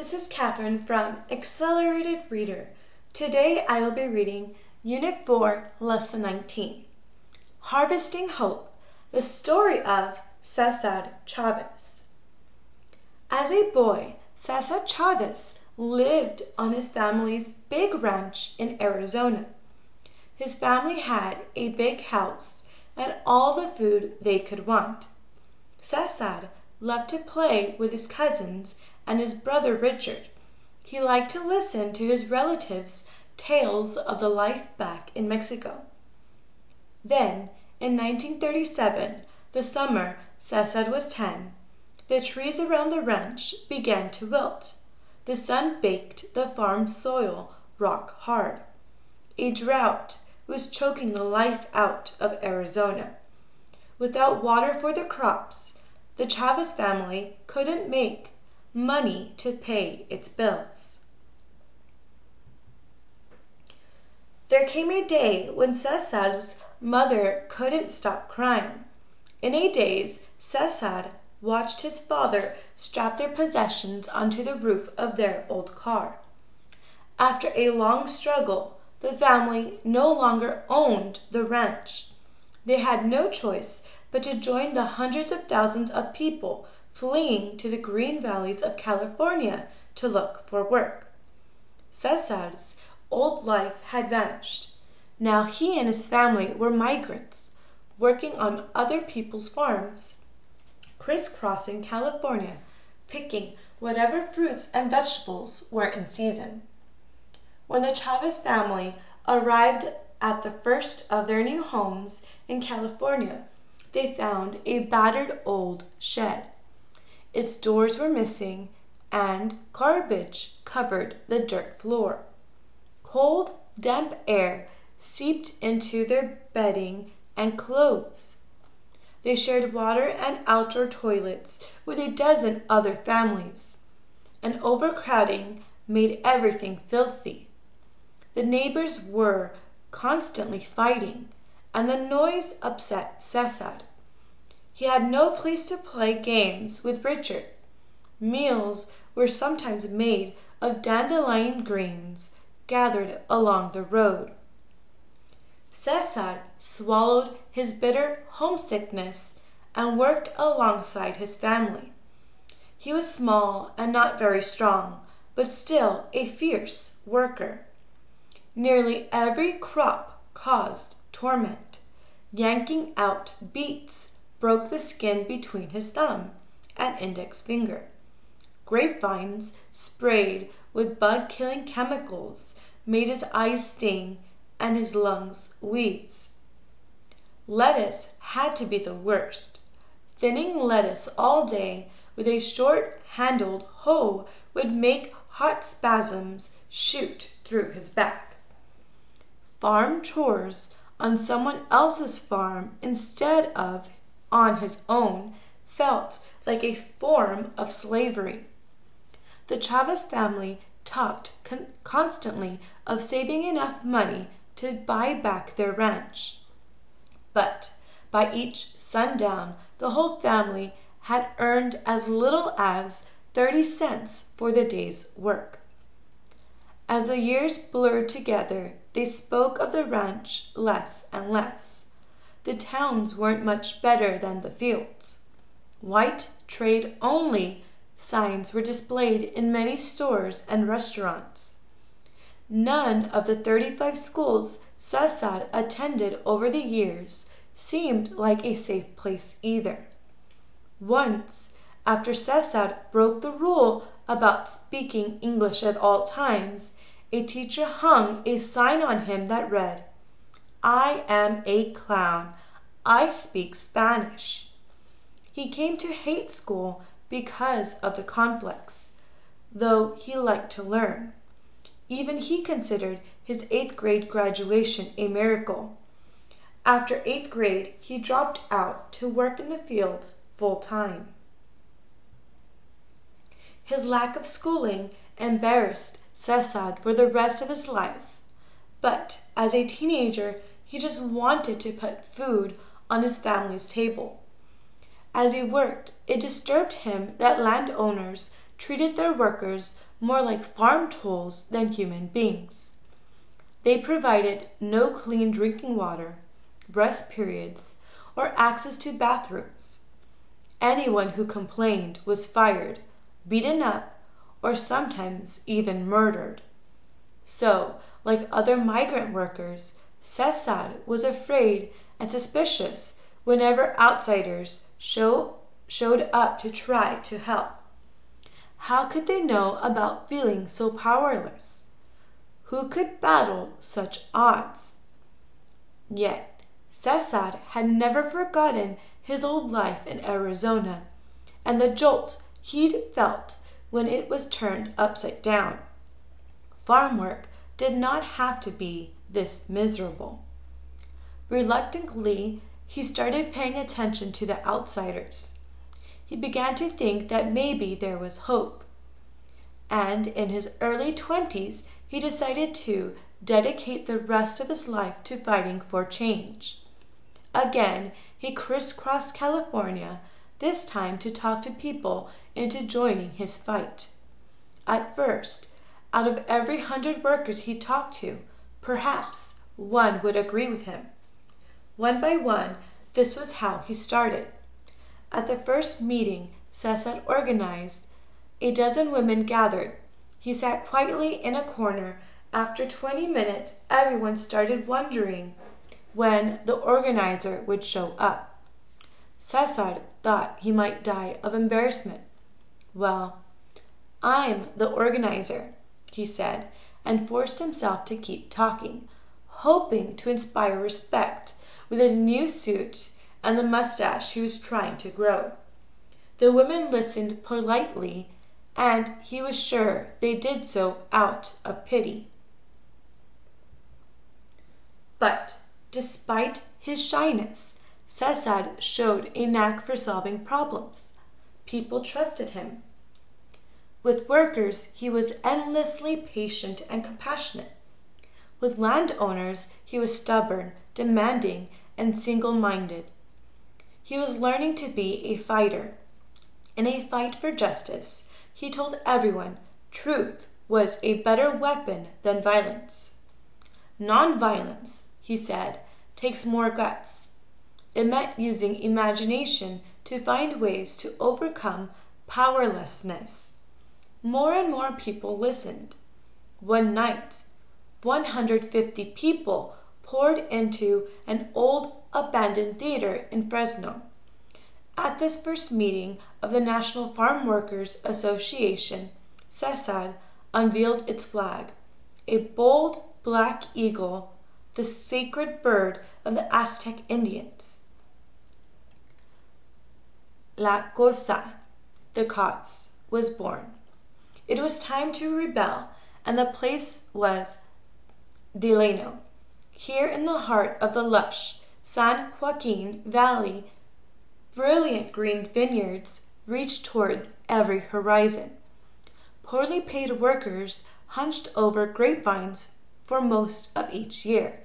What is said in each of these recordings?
This is Catherine from Accelerated Reader. Today I will be reading Unit 4, Lesson 19 Harvesting Hope The Story of Cesar Chavez. As a boy, Cesar Chavez lived on his family's big ranch in Arizona. His family had a big house and all the food they could want. Cesar loved to play with his cousins and his brother Richard. He liked to listen to his relatives' tales of the life back in Mexico. Then, in 1937, the summer Cesar was 10, the trees around the ranch began to wilt. The sun baked the farm soil rock hard. A drought was choking the life out of Arizona. Without water for the crops, the Chavez family couldn't make money to pay its bills. There came a day when Cesar's mother couldn't stop crying. In a daze, Cesar watched his father strap their possessions onto the roof of their old car. After a long struggle, the family no longer owned the ranch. They had no choice but to join the hundreds of thousands of people fleeing to the green valleys of California to look for work. Cesar's old life had vanished. Now he and his family were migrants, working on other people's farms, crisscrossing California, picking whatever fruits and vegetables were in season. When the Chavez family arrived at the first of their new homes in California, they found a battered old shed. Its doors were missing, and garbage covered the dirt floor. Cold, damp air seeped into their bedding and clothes. They shared water and outdoor toilets with a dozen other families, and overcrowding made everything filthy. The neighbors were constantly fighting, and the noise upset Cesar. He had no place to play games with Richard. Meals were sometimes made of dandelion greens gathered along the road. Cesar swallowed his bitter homesickness and worked alongside his family. He was small and not very strong, but still a fierce worker. Nearly every crop caused torment. Yanking out beets broke the skin between his thumb and index finger. Grapevines sprayed with bug killing chemicals made his eyes sting and his lungs wheeze. Lettuce had to be the worst. Thinning lettuce all day with a short handled hoe would make hot spasms shoot through his back. Farm chores on someone else's farm instead of on his own felt like a form of slavery. The Chavez family talked con- constantly of saving enough money to buy back their ranch. But by each sundown, the whole family had earned as little as 30 cents for the day's work. As the years blurred together, they spoke of the ranch less and less the towns weren't much better than the fields. White trade only signs were displayed in many stores and restaurants. None of the 35 schools Cesar attended over the years seemed like a safe place either. Once, after Cesar broke the rule about speaking English at all times, a teacher hung a sign on him that read, I am a clown. I speak Spanish. He came to hate school because of the conflicts, though he liked to learn. Even he considered his eighth grade graduation a miracle. After eighth grade, he dropped out to work in the fields full time. His lack of schooling embarrassed Cesar for the rest of his life. But as a teenager, he just wanted to put food on his family's table. As he worked, it disturbed him that landowners treated their workers more like farm tools than human beings. They provided no clean drinking water, rest periods, or access to bathrooms. Anyone who complained was fired, beaten up, or sometimes even murdered. So, like other migrant workers, Cesar was afraid and suspicious whenever outsiders show, showed up to try to help. How could they know about feeling so powerless? Who could battle such odds? Yet, Cesar had never forgotten his old life in Arizona and the jolt he'd felt when it was turned upside down. Farm work did not have to be this miserable. Reluctantly, he started paying attention to the outsiders. He began to think that maybe there was hope. And in his early 20s, he decided to dedicate the rest of his life to fighting for change. Again, he crisscrossed California, this time to talk to people into joining his fight. At first, out of every hundred workers he talked to, perhaps one would agree with him. One by one, this was how he started. At the first meeting Cesar organized, a dozen women gathered. He sat quietly in a corner. After 20 minutes, everyone started wondering when the organizer would show up. Cesar thought he might die of embarrassment. Well, I'm the organizer, he said, and forced himself to keep talking, hoping to inspire respect with his new suit and the mustache he was trying to grow. The women listened politely, and he was sure they did so out of pity. But despite his shyness, Cesar showed a knack for solving problems. People trusted him. With workers, he was endlessly patient and compassionate. With landowners, he was stubborn, demanding, and single minded. He was learning to be a fighter. In a fight for justice, he told everyone truth was a better weapon than violence. Nonviolence, he said, takes more guts. It meant using imagination to find ways to overcome powerlessness. More and more people listened. One night, 150 people poured into an old abandoned theater in Fresno. At this first meeting of the National Farm Workers Association, Cesar unveiled its flag, a bold black eagle, the sacred bird of the Aztec Indians. La Causa, the cause, was born. It was time to rebel, and the place was Delano. Here in the heart of the lush San Joaquin Valley, brilliant green vineyards reached toward every horizon. Poorly paid workers hunched over grapevines for most of each year.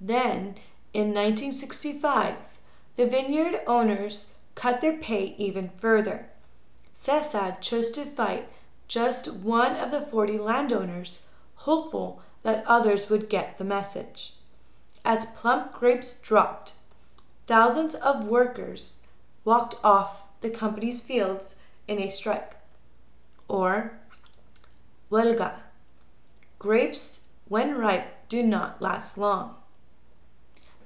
Then, in 1965, the vineyard owners cut their pay even further. Cesar chose to fight just one of the 40 landowners, hopeful that others would get the message. As plump grapes dropped, thousands of workers walked off the company's fields in a strike. Or, huelga. Grapes, when ripe, do not last long.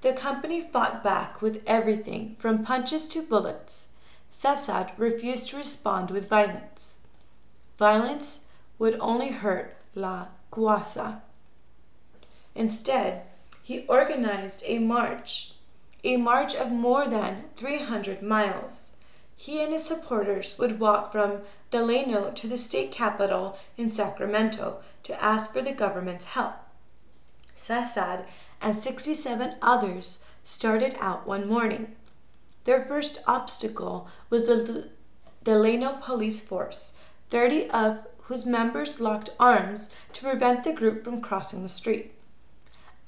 The company fought back with everything from punches to bullets. Cesar refused to respond with violence. Violence would only hurt La Causa. Instead, he organized a march, a march of more than 300 miles. He and his supporters would walk from Delano to the state capital in Sacramento to ask for the government's help. Cesar and 67 others started out one morning. Their first obstacle was the Delano police force, 30 of whose members locked arms to prevent the group from crossing the street.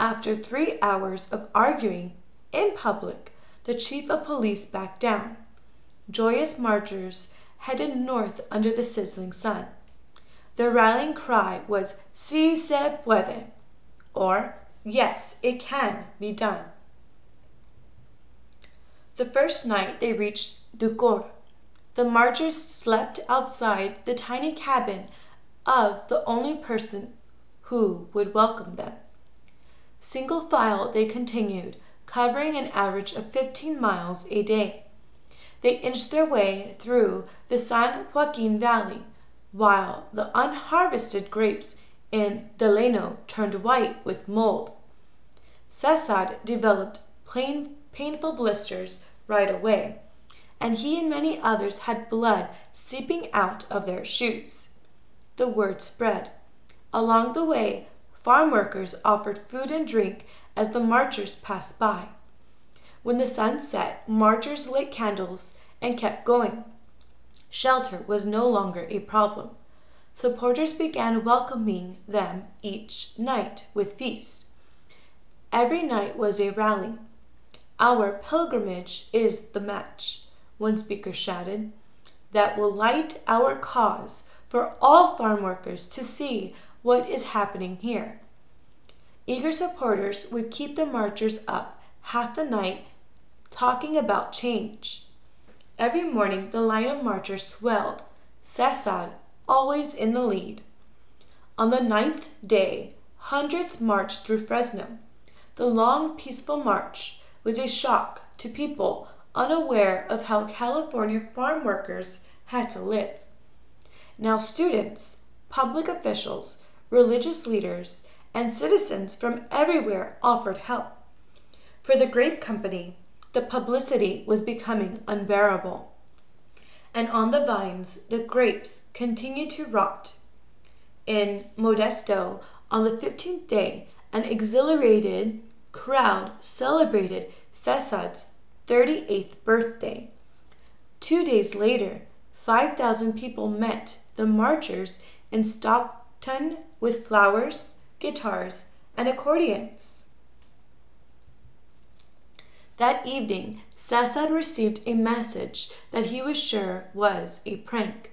After three hours of arguing in public, the chief of police backed down. Joyous marchers headed north under the sizzling sun. The rallying cry was Si se puede, or Yes, it can be done. The first night they reached Ducor, the marchers slept outside the tiny cabin of the only person who would welcome them. Single file they continued, covering an average of 15 miles a day. They inched their way through the San Joaquin Valley, while the unharvested grapes in Delano turned white with mold. Cesar developed plain, painful blisters right away, and he and many others had blood seeping out of their shoes. The word spread. Along the way, farm workers offered food and drink as the marchers passed by. When the sun set, marchers lit candles and kept going. Shelter was no longer a problem. Supporters began welcoming them each night with feasts. Every night was a rally. Our pilgrimage is the match, one speaker shouted, that will light our cause for all farm workers to see what is happening here. Eager supporters would keep the marchers up half the night talking about change. Every morning the line of marchers swelled, Cesar always in the lead. On the ninth day, hundreds marched through Fresno. The long, peaceful march was a shock to people unaware of how California farm workers had to live. Now, students, public officials, religious leaders, and citizens from everywhere offered help. For the grape company, the publicity was becoming unbearable. And on the vines, the grapes continued to rot. In Modesto, on the 15th day, an exhilarated crowd celebrated Cesar's 38th birthday. Two days later, 5,000 people met the marchers in Stockton with flowers, guitars, and accordions. That evening, Cesar received a message that he was sure was a prank.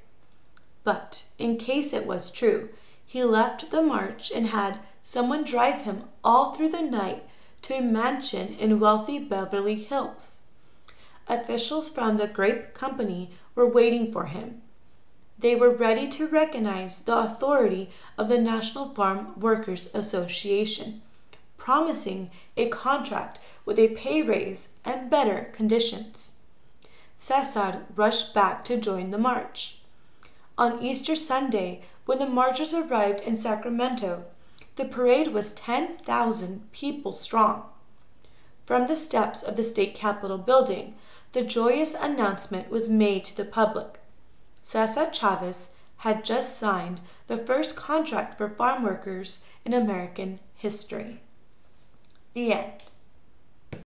But, in case it was true, he left the march and had someone drive him all through the night to a mansion in wealthy Beverly Hills. Officials from the grape company were waiting for him. They were ready to recognize the authority of the National Farm Workers Association, promising a contract with a pay raise and better conditions. Cesar rushed back to join the march. On Easter Sunday, when the marchers arrived in Sacramento, the parade was 10,000 people strong. From the steps of the state capitol building, the joyous announcement was made to the public. Cesar Chavez had just signed the first contract for farm workers in American history. The end.